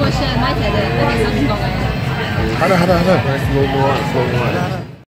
有些人买起来的有点像公哎。하나하나하 나. slow mo 啊.